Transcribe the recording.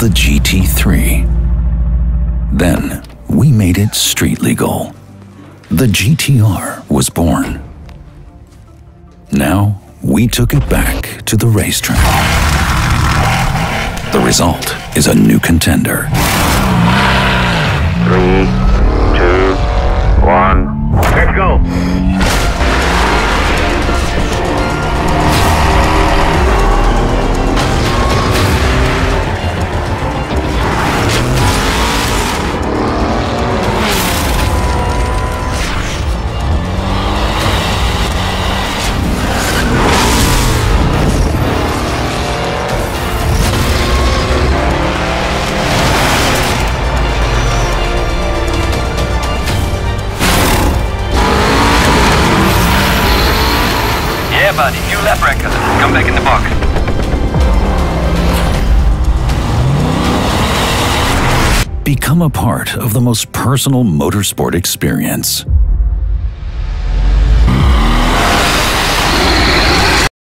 the GT3. Then, we made it street legal. The GTR was born. Now, we took it back to the racetrack. The result is a new contender. Lap records. Come back in the box. Become a part of the most personal motorsport experience.